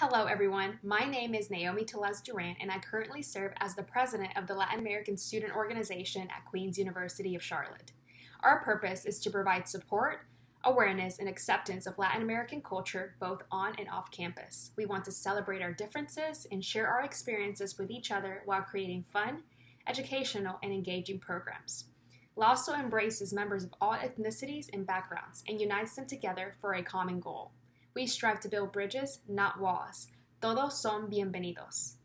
Hello, everyone. My name is Naomi Tellez Duran, and I currently serve as the president of the Latin American Student Organization at Queens University of Charlotte. Our purpose is to provide support, awareness, and acceptance of Latin American culture both on and off campus. We want to celebrate our differences and share our experiences with each other while creating fun, educational, and engaging programs. LASO embraces members of all ethnicities and backgrounds and unites them together for a common goal. We strive to build bridges, not walls. Todos son bienvenidos.